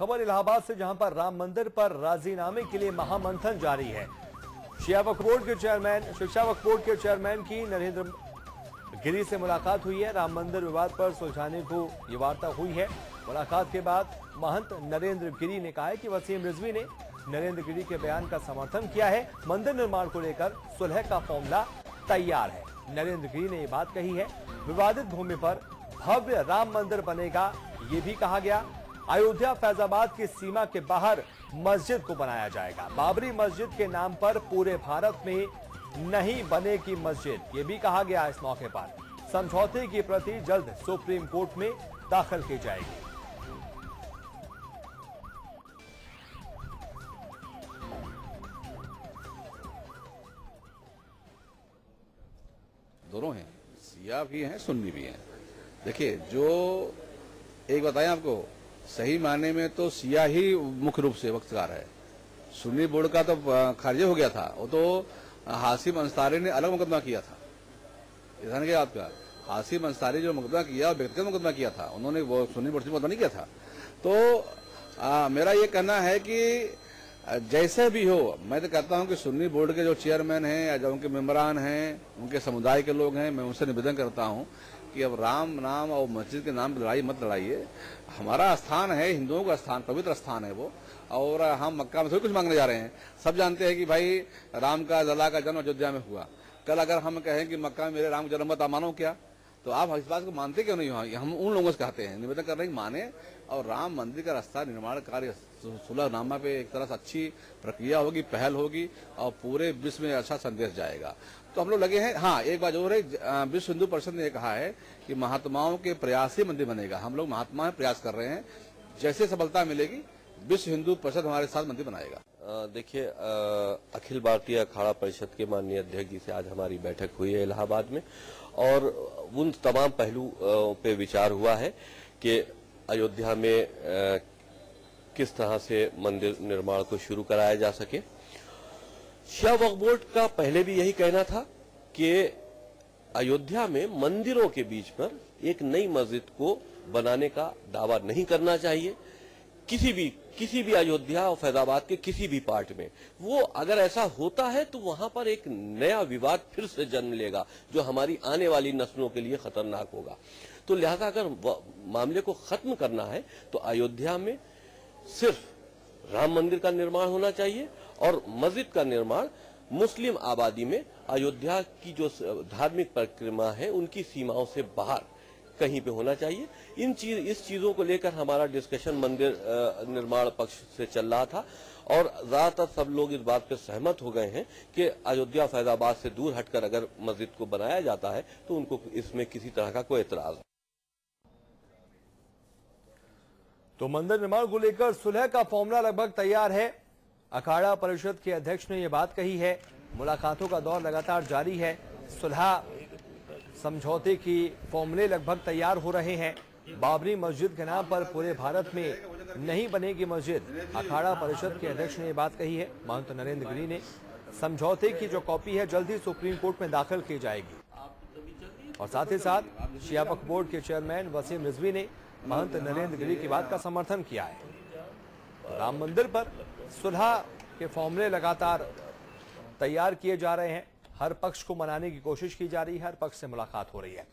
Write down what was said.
खबर इलाहाबाद से, जहाँ पर राम मंदिर पर राजीनामे के लिए महामंथन जारी है। शिया वक्फ बोर्ड के चेयरमैन शिक्षा वक्फ बोर्ड के चेयरमैन की नरेंद्र गिरी से मुलाकात हुई है। राम मंदिर विवाद पर सुलझाने को ये वार्ता हुई है। मुलाकात के बाद महंत नरेंद्र गिरी ने कहा है कि वसीम रिजवी ने नरेंद्र गिरी के बयान का समर्थन किया है। मंदिर निर्माण को लेकर सुलह का फॉर्मूला तैयार है। नरेंद्र गिरी ने ये बात कही है। विवादित भूमि पर भव्य राम मंदिर बनेगा, ये भी कहा गया। अयोध्या फैजाबाद की सीमा के बाहर मस्जिद को बनाया जाएगा। बाबरी मस्जिद के नाम पर पूरे भारत में नहीं बनेगी मस्जिद, ये भी कहा गया इस मौके पर। समझौते की प्रति जल्द सुप्रीम कोर्ट में दाखिल की जाएगी। दोनों हैं सिया भी हैं, सुन्नी भी हैं। देखिए, जो एक बताएँ आपको सही माने में तो सिया ही मुख्य रूप से वक्तकार है। सुन्नी बोर्ड का तो खारिज हो गया था। वो तो हासिम अंसारी ने अलग मुकदमा किया था। ध्यान क्या आपका हासिम अंसारी जो मुकदमा किया व्यक्तिगत मुकदमा किया था उन्होंने वो सुन्नी बोर्ड से मुकदमा नहीं किया था। तो आ, मेरा ये कहना है कि जैसे भी हो मैं तो कहता हूँ कि सुन्नी बोर्ड के जो चेयरमैन हैं या जो उनके मेम्बरान हैं उनके समुदाय के लोग हैं मैं उनसे निवेदन करता हूँ कि अब राम नाम और मस्जिद के नाम पर लड़ाई मत लड़ाइए। हमारा स्थान है, हिंदुओं का स्थान, पवित्र स्थान है वो। और हम मक्का में थोड़ी कुछ मांगने जा रहे हैं। सब जानते हैं कि भाई, राम का, लला का जन्म अयोध्या में हुआ। कल अगर हम कहें कि मक्का में मेरे राम जन्म मत तो मानो क्या? तो आप इस बात को मानते क्यों नहीं हम उन लोगों से कहते हैं। निवेदन कर रहे हैं माने और राम मंदिर का रास्ता निर्माण कार्य सुलहनामा पे एक तरह से अच्छी प्रक्रिया होगी, पहल होगी और पूरे विश्व में अच्छा संदेश जाएगा। तो हम लोग लगे हैं हाँ एक बात और है विश्व हिंदू परिषद ने कहा है कि महात्माओं के प्रयास ही मंदिर बनेगा। हम लोग महात्मा प्रयास कर रहे हैं, जैसे सफलता मिलेगी, विश्व हिंदू परिषद हमारे साथ मंदिर बनाएगा। देखिए अखिल भारतीय अखाड़ा परिषद के माननीय अध्यक्ष जी से आज हमारी बैठक हुई है इलाहाबाद में, और उन तमाम पहलू पे विचार हुआ है कि अयोध्या में किस तरह से मंदिर निर्माण को शुरू कराया जा सके। शिया वक्फ बोर्ड का पहले भी यही कहना था कि अयोध्या में मंदिरों के बीच पर एक नई मस्जिद को बनाने का दावा नहीं करना चाहिए। किसी भी किसी भी अयोध्या और फैजाबाद के किसी भी पार्ट में। वो अगर ऐसा होता है तो वहाँ पर एक नया विवाद फिर से जन्म लेगा, जो हमारी आने वाली नस्लों के लिए खतरनाक होगा। तो लिहाजा अगर मामले को खत्म करना है तो अयोध्या में सिर्फ़ राम मंदिर का निर्माण होना चाहिए और मस्जिद का निर्माण मुस्लिम आबादी में अयोध्या की जो धार्मिक परिक्रमा है, उनकी सीमाओं से बाहर कहीं पे होना चाहिए। इन चीज़, इस चीज़ों को लेकर हमारा डिस्कशन मंदिर निर्माण पक्ष से चल रहा था और ज़्यादातर सब लोग इस बात पे सहमत हो गए हैं कि अयोध्या फैजाबाद से दूर हटकर अगर मस्जिद को बनाया जाता है तो उनको इसमें किसी तरह का कोई एतराज़ तो मंदिर निर्माण को लेकर सुलह का फॉर्मूला लगभग तैयार है। अखाड़ा परिषद के अध्यक्ष ने यह बात कही है। मुलाकातों का दौर लगातार जारी है। सुलह समझौते की फॉर्मूले लगभग तैयार हो रहे हैं। बाबरी मस्जिद के नाम पर पूरे भारत में नहीं बनेगी मस्जिद। अखाड़ा परिषद के अध्यक्ष ने यह बात कही है। महंत नरेंद्र गिरी ने समझौते की जो कॉपी है जल्द ही सुप्रीम कोर्ट में दाखिल की जाएगी। और साथ ही साथ शिया वक्फ बोर्ड के चेयरमैन वसीम रिजवी ने महंत नरेंद्र गिरी की बात का समर्थन किया है। तो राम मंदिर पर सुलह के फॉर्मूले लगातार तैयार किए जा रहे हैं। हर पक्ष को मनाने की कोशिश की जा रही है, हर पक्ष से मुलाकात हो रही है।